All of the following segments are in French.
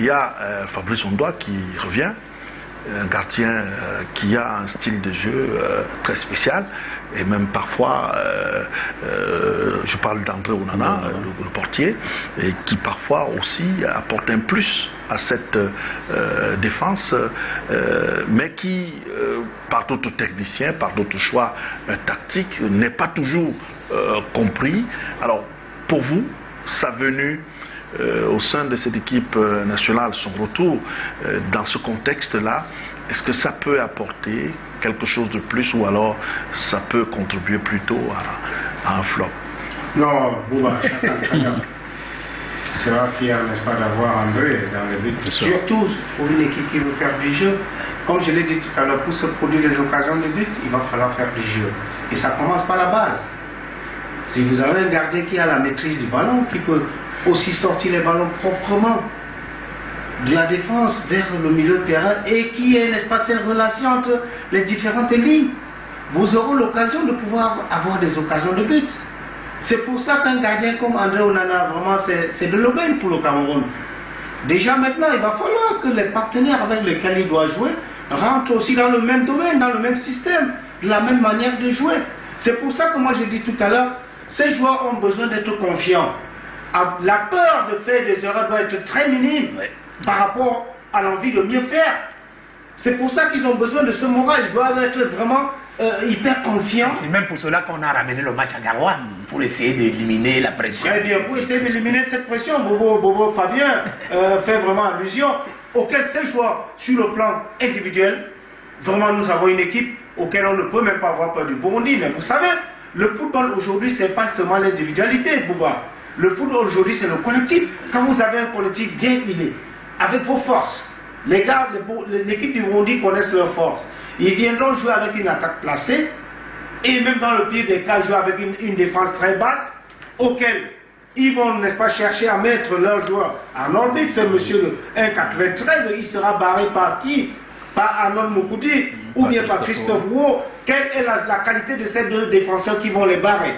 Il y a euh, Fabrice Ondoa qui revient, un gardien euh, qui a un style de jeu euh, très spécial et même parfois, je parle d'André Onana, le, le portier, et qui parfois aussi apporte un plus à cette défense, mais qui, par d'autres techniciens, par d'autres choix tactiques, n'est pas toujours compris. Alors, pour vous, sa venue au sein de cette équipe euh, nationale, son retour euh, dans ce contexte-là, est-ce que ça peut apporter quelque chose de plus ou alors ça peut contribuer plutôt à, à un flop? Non, Bouba, chacun, chacun sera fier, n'est-ce pas, d'avoir André dans le but. Surtout pour une équipe qui veut faire du jeu. Comme je l'ai dit tout à l'heure, pour se produire des occasions de but, il va falloir faire du jeu. Et ça commence par la base. Si vous avez un gardien qui a la maîtrise du ballon, qui peut aussi sortir les ballons proprement de la défense vers le milieu de terrain et qui est, n'est-ce pas, cette relation entre les différentes lignes, vous aurez l'occasion de pouvoir avoir des occasions de but. C'est pour ça qu'un gardien comme André Onana, vraiment, c'est de l'aubaine pour le Cameroun. Déjà maintenant, il va falloir que les partenaires avec lesquels il doit jouer rentrent aussi dans le même domaine, dans le même système, de la même manière de jouer. C'est pour ça que moi j'ai dit tout à l'heure, ces joueurs ont besoin d'être confiants. La peur de faire des erreurs doit être très minime par rapport à l'envie de mieux faire. C'est pour ça qu'ils ont besoin de ce moral. Ils doivent être vraiment euh, hyper confiants. C'est même pour cela qu'on a ramené le match à Garoua, pour essayer d'éliminer la pression. Très bien, pour essayer d'éliminer cette pression, Bobo, Bobo Fabien euh, fait vraiment allusion auquel ces joueurs, sur le plan individuel, vraiment nous avons une équipe auquel on ne peut même pas avoir peur du Burundi. Mais vous savez, le football aujourd'hui, c'est pas seulement l'individualité, Bouba. Le football aujourd'hui, c'est le collectif. Quand vous avez un collectif bien huilé, avec vos forces, les gars, l'équipe du Burundi connaissent leurs forces. Ils viendront jouer avec une attaque placée et même dans le pire des cas, jouer avec une, une défense très basse auquel ils vont, n'est-ce pas, chercher à mettre leur joueur en orbite. C'est monsieur le 1,93. Il sera barré par qui? Par Arnold Moukoudi ou bien par Christophe Wu. Quelle est la, la, qualité de ces deux défenseurs qui vont les barrer?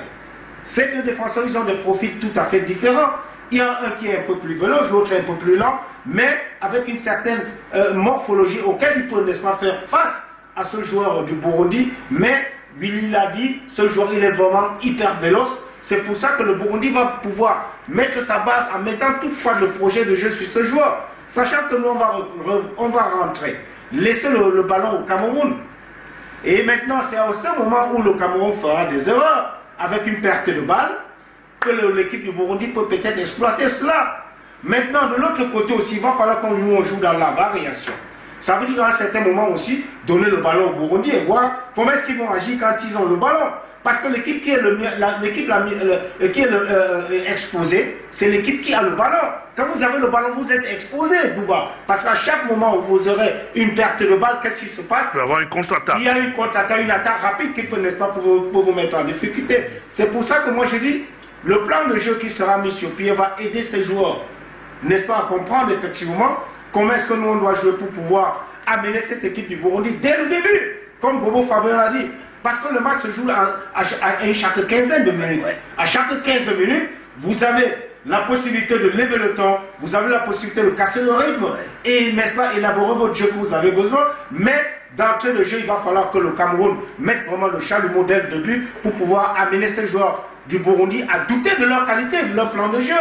Ces deux défenseurs, ils ont des profils tout à fait différents. Il y en a un qui est un peu plus veloce, l'autre un peu plus lent, mais avec une certaine euh, morphologie auquel ils peuvent, n'est-ce pas, faire face à ce joueur du Burundi. Mais, Willy l'a dit, ce joueur, il est vraiment hyper véloce. C'est pour ça que le Burundi va pouvoir mettre sa base en mettant toutefois le projet de jeu sur ce joueur. Sachant que nous, on va, on va rentrer, laisser le, le ballon au Cameroun. Et maintenant, c'est à ce moment où le Cameroun fera des erreurs avec une perte de balle que l'équipe du Burundi peut peut-être exploiter cela. Maintenant, de l'autre côté aussi, il va falloir qu'on nous on joue dans la variation. Ça veut dire qu'à un certain moment aussi, donner le ballon au Burundi et voir comment est-ce qu'ils vont agir quand ils ont le ballon. Parce que l'équipe qui est, le, l'équipe la, le, qui est le, euh, exposée, c'est l'équipe qui a le ballon. Quand vous avez le ballon, vous êtes exposé, Bouba. Parce qu'à chaque moment où vous aurez une perte de balle, qu'est-ce qui se passe Il avoir une contre-attaque. Il y a une contre-attaque, une attaque rapide qui peut, n'est-ce pas, pour vous, pour vous mettre en difficulté. C'est pour ça que moi je dis, le plan de jeu qui sera mis sur pied va aider ces joueurs, n'est-ce pas, à comprendre effectivement comment est-ce que nous on doit jouer pour pouvoir amener cette équipe du Burundi dès le début, comme Bobo Fabien l'a dit. Parce que le match se joue à, à, à, chaque quinzaine de minutes. Ouais. À chaque 15 minutes, vous avez la possibilité de lever le temps, vous avez la possibilité de casser le rythme et, n'est-ce pas, élaborer votre jeu que vous avez besoin. Mais d'entrée de jeu, il va falloir que le Cameroun mette vraiment le chat, le modèle de but pour pouvoir amener ces joueurs du Burundi à douter de leur qualité, de leur plan de jeu.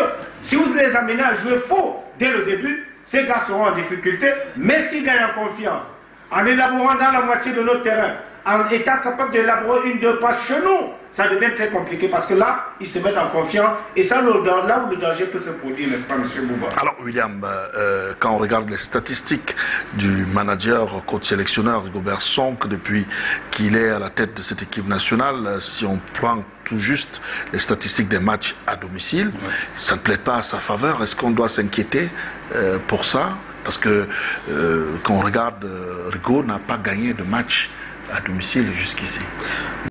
Si vous les amenez à jouer faux dès le début, ces gars seront en difficulté, mais s'ils gagnent en confiance, en élaborant dans la moitié de notre terrain, en étant capable d'élaborer une, deux passes chez nous, ça devient très compliqué parce que là, ils se mettent en confiance et ça, là où le danger peut se produire, n'est-ce pas, M. Bouba? Alors, William, euh, quand on regarde les statistiques du manager, coach sélectionneur Gobert Sonk, depuis qu'il est à la tête de cette équipe nationale, si on prend tout juste les statistiques des matchs à domicile, ouais. ça ne plaît pas à sa faveur. Est-ce qu'on doit s'inquiéter euh, pour ça? Parce que euh, quand on regarde, Rigaud n'a pas gagné de match à domicile jusqu'ici.